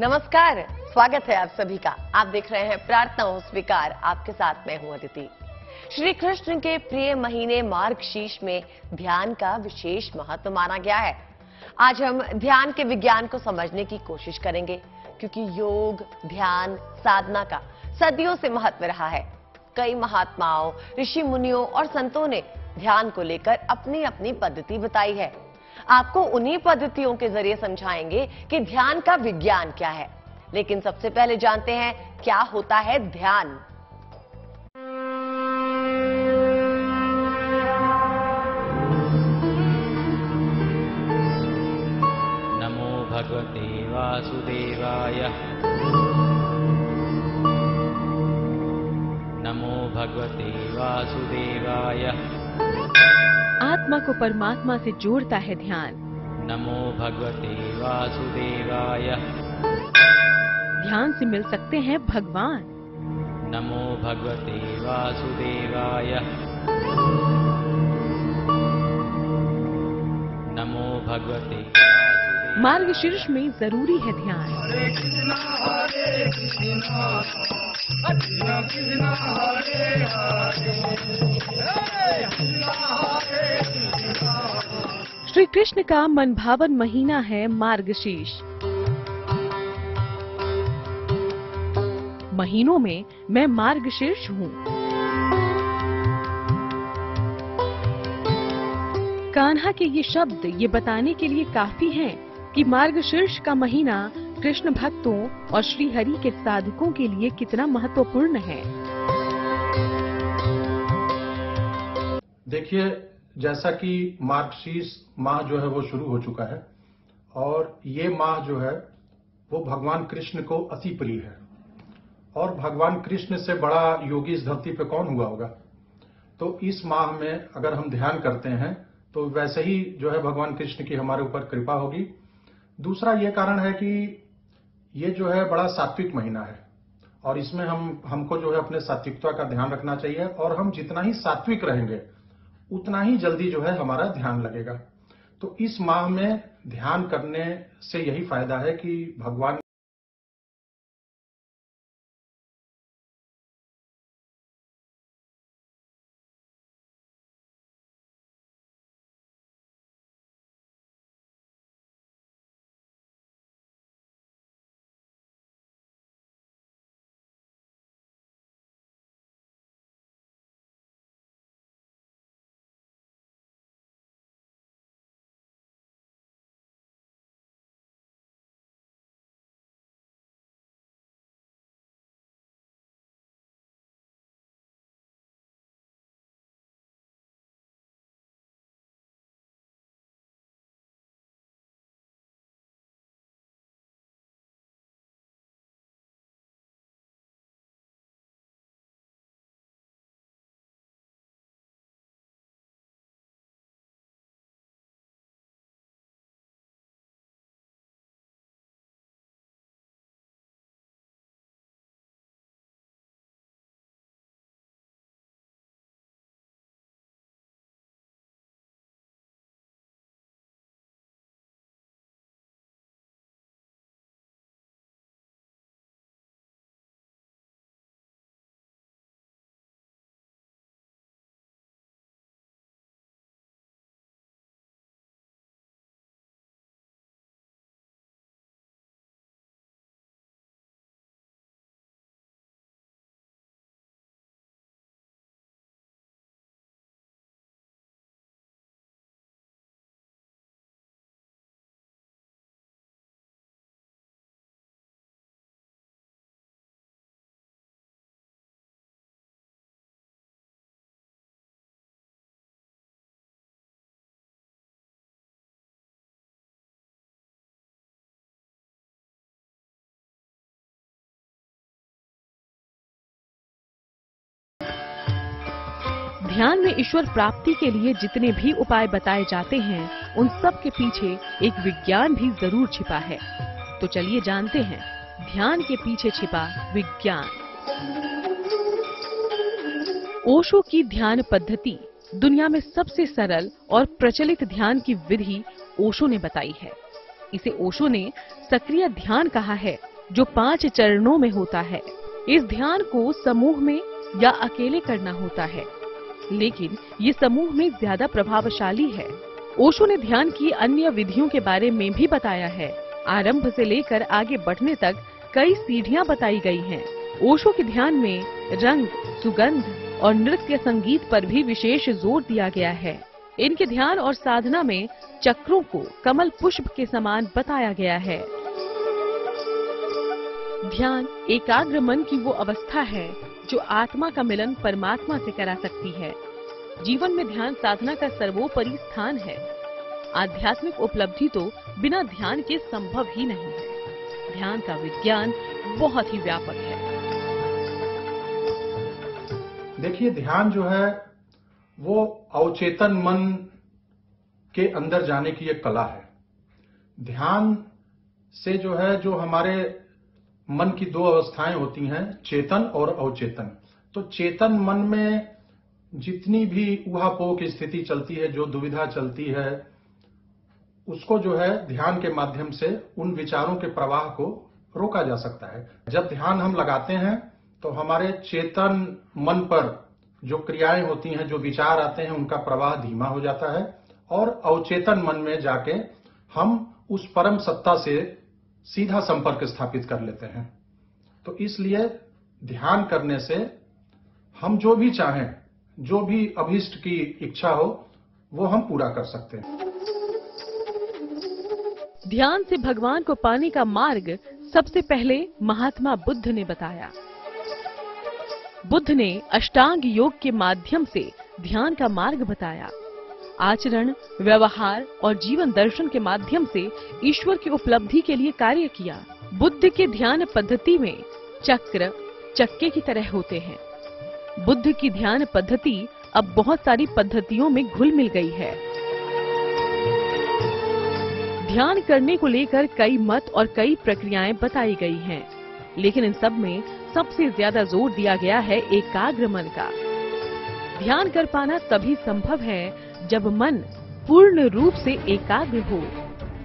नमस्कार, स्वागत है आप सभी का। आप देख रहे हैं प्रार्थना हो स्वीकार। आपके साथ मैं हूँ अदिति। श्री कृष्ण के प्रिय महीने मार्गशीर्ष में ध्यान का विशेष महत्व माना गया है। आज हम ध्यान के विज्ञान को समझने की कोशिश करेंगे, क्योंकि योग, ध्यान, साधना का सदियों से महत्व रहा है। कई महात्माओं, ऋषि मुनियों और संतों ने ध्यान को लेकर अपनी अपनी पद्धति बताई है। आपको उन्हीं पद्धतियों के ज़रिए समझाएँगे कि ध्यान का विज्ञान क्या है। लेकिन सबसे पहले जानते हैं, क्या होता है ध्यान? नमो भगवते वासुदेवाय। नमो भगवते वासुदेवाय। आत्मा को परमात्मा से जोड़ता है ध्यान। नमो भगवते वासुदेवाय। ध्यान से मिल सकते हैं भगवान। नमो भगवते वासुदेवाय। नमो भगवते मार्ग शीर्ष में ज़रूरी है ध्यान। श्री कृष्ण का मन भावन महीना है मार्गशीर्ष। महीनों में मैं मार्गशीर्ष हूँ। कान्हा के ये शब्द ये बताने के लिए काफ़ी हैं कि मार्गशीर्ष का महीना कृष्ण भक्तों और श्री हरि के साधकों के लिए कितना महत्वपूर्ण है। देखिए, जैसा कि मार्गशीर्ष माह जो है वो शुरू हो चुका है और ये माह जो है वो भगवान कृष्ण को अति प्रिय है। और भगवान कृष्ण से बड़ा योगी इस धरती पे कौन हुआ होगा? तो इस माह में अगर हम ध्यान करते हैं तो वैसे ही जो है भगवान कृष्ण की हमारे ऊपर कृपा होगी। दूसरा ये कारण है कि ये जो है बड़ा सात्विक महीना है। और इसमें हम, हमको जो है अपने सात्विकता का ध्यान रखना चाहिए और हम जितना ही सात्विक रहेंगे, उतना ही जल्दी जो है हमारा ध्यान लगेगा। तो इस माह में ध्यान करने से यही फ़ायदा है कि भगवान ध्यान में ईश्वर प्राप्ति के लिए जितने भी उपाय बताए जाते हैं, उन सब के पीछे एक विज्ञान भी ज़रूर छिपा है। तो चलिए जानते हैं, ध्यान के पीछे छिपा विज्ञान। ओशो की ध्यान पद्धति दुनिया में सबसे सरल और प्रचलित ध्यान की विधि ओशो ने बताई है। इसे ओशो ने सक्रिय ध्यान कहा है, जो पाँच चरणों में होता है। इस ध्यान को समूह में या अकेले करना होता है। लेकिन ये समूह में ज़्यादा प्रभावशाली है। ओशो ने ध्यान की अन्य विधियों के बारे में भी बताया है। आरंभ से लेकर आगे बढ़ने तक कई सीढ़ियाँ बताई गई हैं। ओशो के ध्यान में रंग, सुगंध और नृत्य संगीत पर भी विशेष ज़ोर दिया गया है। इनके ध्यान और साधना में चक्रों को कमल पुष्प के समान बताया गया है। ध्यान, एकाग्र मन की वो अवस्था है, जो आत्मा का मिलन परमात्मा से करा सकती है। जीवन में ध्यान साधना का सर्वोपरि स्थान है। आध्यात्मिक उपलब्धि तो बिना ध्यान के संभव ही नहीं है। ध्यान का विज्ञान बहुत ही व्यापक है। देखिए, ध्यान जो है, वो अवचेतन मन के अंदर जाने की एक कला है। ध्यान से जो है, जो हमारे मन की दो अवस्थाएँ होती हैं, चेतन और अवचेतन। तो चेतन मन में जितनी भी उहापोह की स्थिति चलती है, जो दुविधा चलती है, उसको जो है ध्यान के माध्यम से उन विचारों के प्रवाह को रोका जा सकता है। जब ध्यान हम लगाते हैं तो हमारे चेतन मन पर जो क्रियाएँ होती हैं, जो विचार आते हैं, उनका प्रवाह धीमा हो जाता है और अवचेतन मन में जाके हम उस परम सत्ता से सीधा संपर्क स्थापित कर लेते हैं। तो इसलिए ध्यान करने से हम जो भी चाहें, जो भी अभिष्ट की इच्छा हो, वो हम पूरा कर सकते हैं। ध्यान से भगवान को पाने का मार्ग सबसे पहले महात्मा बुद्ध ने बताया। बुद्ध ने अष्टांग योग के माध्यम से ध्यान का मार्ग बताया। आचरण व्यवहार और जीवन दर्शन के माध्यम से ईश्वर की उपलब्धि के लिए कार्य किया। बुद्ध के ध्यान पद्धति में चक्र चक्के की तरह होते हैं। बुद्ध की ध्यान पद्धति अब बहुत सारी पद्धतियों में घुल मिल गई है। ध्यान करने को लेकर कई मत और कई प्रक्रियाएँ बताई गई हैं, लेकिन इन सब में सबसे ज़्यादा ज़ोर दिया गया है एकाग्र मन का। ध्यान कर पाना तभी संभव है जब मन पूर्ण रूप से एकाग्र हो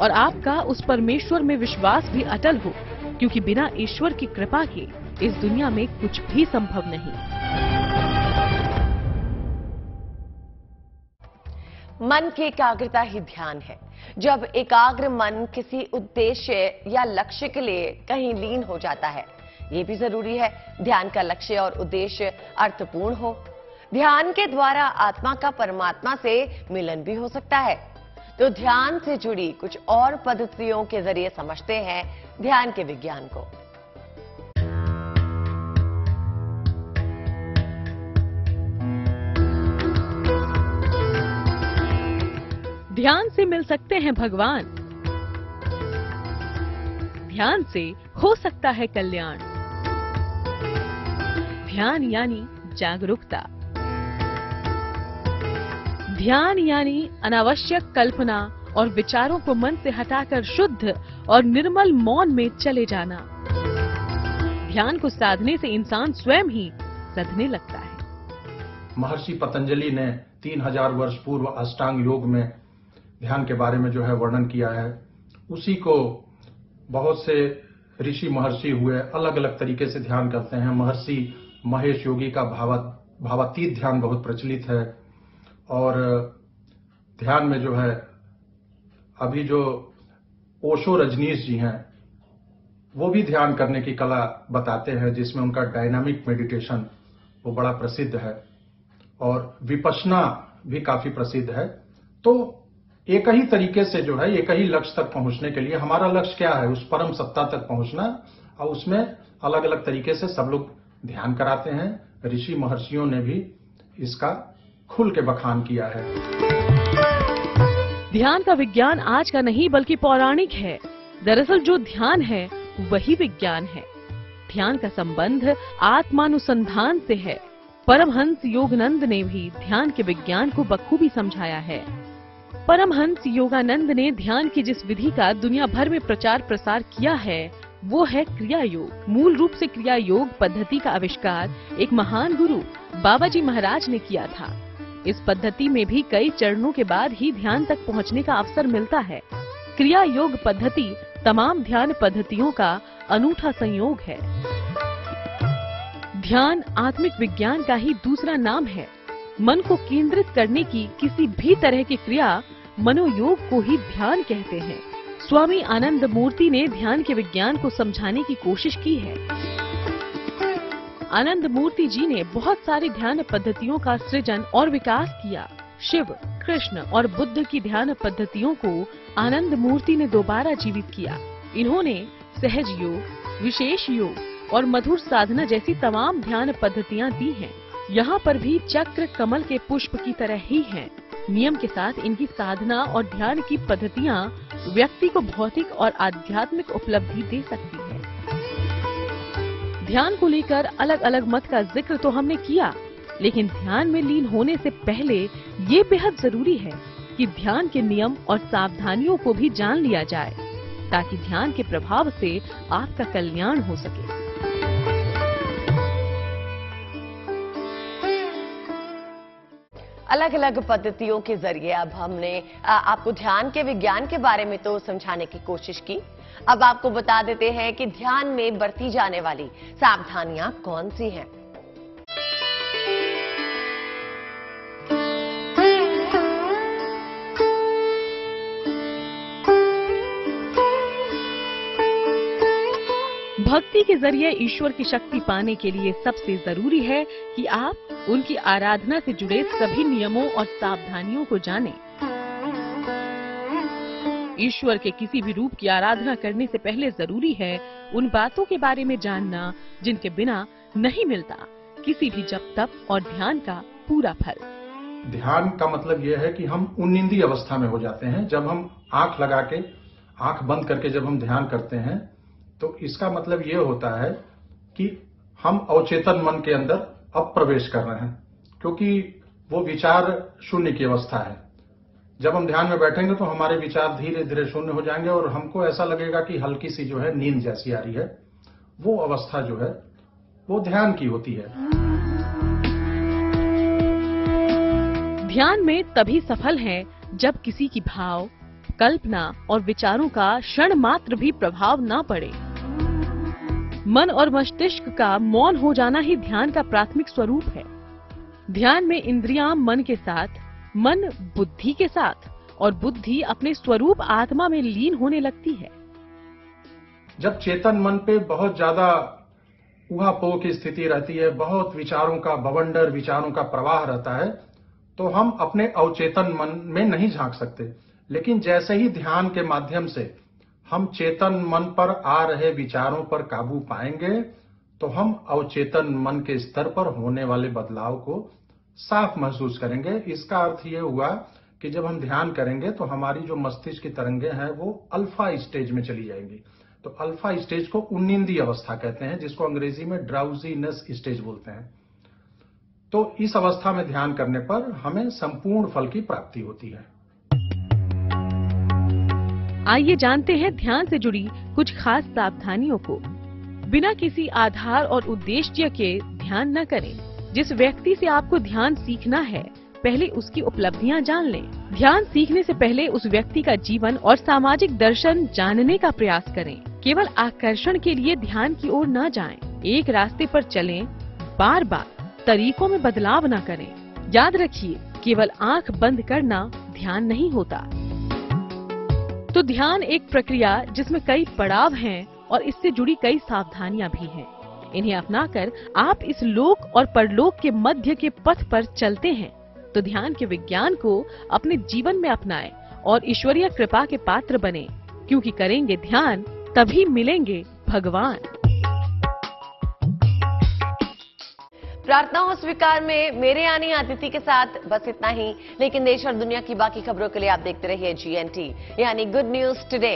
और आपका उस परमेश्वर में विश्वास भी अटल हो, क्योंकि बिना ईश्वर की कृपा के इस दुनिया में कुछ भी संभव नहीं। मन की एकाग्रता ही ध्यान है। जब एकाग्र मन किसी उद्देश्य या लक्ष्य के लिए कहीं लीन हो जाता है, ये भी ज़रूरी है। ध्यान का लक्ष्य और उद्देश्य अर्थपूर्ण हो। ध्यान के द्वारा आत्मा का परमात्मा से मिलन भी हो सकता है। तो ध्यान से जुड़ी कुछ और पद्धतियों के ज़रिए समझते हैं ध्यान के विज्ञान को। ध्यान से मिल सकते हैं भगवान। ध्यान से हो सकता है कल्याण। ध्यान यानी जागरूकता। ध्यान यानी अनावश्यक कल्पना और विचारों को मन से हटाकर शुद्ध और निर्मल मौन में चले जाना। ध्यान को साधने से इंसान स्वयं ही सधने लगता है। महर्षि पतंजलि ने तीन हज़ार वर्ष पूर्व अष्टांग योग में ध्यान के बारे में जो है वर्णन किया है। उसी को बहुत से ऋषि महर्षि हुए अलग अलग तरीके से ध्यान करते हैं। महर्षि महेश योगी का भावत, भावातीत ध्यान बहुत प्रचलित है। और ध्यान में जो है, अभी जो ओशो रजनीश जी हैं, वो भी ध्यान करने की कला बताते हैं, जिसमें उनका डायनामिक मेडिटेशन वो बड़ा प्रसिद्ध है। और विपशना भी काफ़ी प्रसिद्ध है। तो एक ही तरीके से जो है, एक ही लक्ष्य तक पहुँचने के लिए हमारा लक्ष्य क्या है? उस परम सत्ता तक पहुँचना और उसमें अलग अलग तरीके से सब लोग ध्यान कराते हैं। ऋषि महर्षियों ने भी इसका खुल के बखान किया है। ध्यान का विज्ञान आज का नहीं, बल्कि पौराणिक है। दरअसल जो ध्यान है, वही विज्ञान है। ध्यान का संबंध आत्मानुसंधान से है। परमहंस योगनंद ने भी ध्यान के विज्ञान को बखूबी समझाया है। परमहंस योगानंद ने ध्यान की जिस विधि का दुनिया भर में प्रचार प्रसार किया है, वो है क्रिया योग मूल रूप से क्रिया योग पद्धति का आविष्कार एक महान गुरु बाबा जी महाराज ने किया था। इस पद्धति में भी कई चरणों के बाद ही ध्यान तक पहुँचने का अवसर मिलता है। क्रिया योग पद्धति तमाम ध्यान पद्धतियों का अनूठा संयोग है। ध्यान आत्मिक विज्ञान का ही दूसरा नाम है। मन को केंद्रित करने की किसी भी तरह की क्रिया मनोयोग को ही ध्यान कहते हैं। स्वामी आनंद मूर्ति ने ध्यान के विज्ञान को समझाने की कोशिश की है। आनंद मूर्ति जी ने बहुत सारी ध्यान पद्धतियों का सृजन और विकास किया। शिव, कृष्ण और बुद्ध की ध्यान पद्धतियों को आनंद मूर्ति ने दोबारा जीवित किया। इन्होंने सहज योग, विशेष योग और मधुर साधना जैसी तमाम ध्यान पद्धतियाँ दी हैं। यहाँ पर भी चक्र कमल के पुष्प की तरह ही है। नियम के साथ इनकी साधना और ध्यान की पद्धतियाँ व्यक्ति को भौतिक और आध्यात्मिक उपलब्धि दे सकती है। ध्यान को लेकर अलग अलग मत का ज़िक्र तो हमने किया, लेकिन ध्यान में लीन होने से पहले ये बेहद ज़रूरी है कि ध्यान के नियम और सावधानियों को भी जान लिया जाए, ताकि ध्यान के प्रभाव से आपका कल्याण हो सके। अलग अलग पद्धतियों के ज़रिए अब हमने आपको ध्यान के, विज्ञान के बारे में तो समझाने की कोशिश की। अब आपको बता देते हैं कि ध्यान में बरती जाने वाली सावधानियाँ कौन सी हैं? भक्ति के ज़रिए ईश्वर की शक्ति पाने के लिए सबसे ज़रूरी है कि आप उनकी आराधना से जुड़े सभी नियमों और सावधानियों को जानें। ईश्वर के किसी भी रूप की आराधना करने से पहले ज़रूरी है उन बातों के बारे में जानना, जिनके बिना नहीं मिलता। किसी भी जप, तप और ध्यान का पूरा फल। ध्यान का मतलब यह है कि हम उन्निंदी अवस्था में हो जाते हैं। जब हम आँख लगा के, आँख बंद करके जब हम ध्यान करते हैं तो इसका मतलब ये होता है कि हम अवचेतन मन के अंदर अब प्रवेश कर रहे हैं, क्योंकि वो विचार शून्य की अवस्था है। जब हम ध्यान में बैठेंगे तो हमारे विचार धीरे धीरे शून्य हो जाएँगे और हमको ऐसा लगेगा कि हल्की सी जो है नींद जैसी आ रही है। वो अवस्था जो है, वो ध्यान की होती है। ध्यान में तभी सफल है जब किसी की भाव, कल्पना और विचारों का क्षण मात्र भी प्रभाव न पड़े। मन और मस्तिष्क का मौन हो जाना ही ध्यान का प्राथमिक स्वरूप है। ध्यान में इंद्रियाँ मन के साथ, मन बुद्धि के साथ और बुद्धि अपने स्वरूप आत्मा में लीन होने लगती है। जब चेतन मन पे बहुत ज़्यादा उहापोह की स्थिति रहती है, बहुत विचारों का बवंडर, विचारों का प्रवाह रहता है तो हम अपने अवचेतन मन में नहीं झाँक सकते। लेकिन जैसे ही ध्यान के माध्यम से हम चेतन मन पर आ रहे विचारों पर काबू पाएँगे तो हम अवचेतन मन के स्तर पर होने वाले बदलाव को साफ़ महसूस करेंगे। इसका अर्थ ये हुआ कि जब हम ध्यान करेंगे तो हमारी जो मस्तिष्क की तरंगे हैं, वो अल्फ़ा स्टेज में चली जाएँगी। तो अल्फ़ा स्टेज को उन्निंदी अवस्था कहते हैं, जिसको अंग्रेज़ी में ड्राउजीनेस स्टेज बोलते हैं। तो इस अवस्था में ध्यान करने पर हमें संपूर्ण फल की प्राप्ति होती है। आइए जानते हैं ध्यान से जुड़ी कुछ खास सावधानियों को। बिना किसी आधार और उद्देश्य के ध्यान न करें। जिस व्यक्ति से आपको ध्यान सीखना है, पहले उसकी उपलब्धियाँ जान लें। ध्यान सीखने से पहले उस व्यक्ति का जीवन और सामाजिक दर्शन जानने का प्रयास करें। केवल आकर्षण के लिए ध्यान की ओर न जाएँ। एक रास्ते पर चलें बार बार तरीकों में बदलाव न करें। याद रखिए, केवल आँख बंद करना ध्यान नहीं होता। तो ध्यान एक प्रक्रिया जिसमें कई पड़ाव हैं और इससे जुड़ी कई सावधानियाँ भी हैं। इन्हें अपनाकर आप इस लोक और परलोक के मध्य के पथ पर चलते हैं। तो ध्यान के विज्ञान को अपने जीवन में अपनाएँ और ईश्वरीय कृपा के पात्र बने। क्योंकि करेंगे ध्यान, तभी मिलेंगे भगवान। प्रार्थना हो स्वीकार में मेरे यानी अतिथि के साथ बस इतना ही। लेकिन देश और दुनिया की बाकी खबरों के लिए आप देखते रहिए जीएनटी यानी गुड न्यूज़ टुडे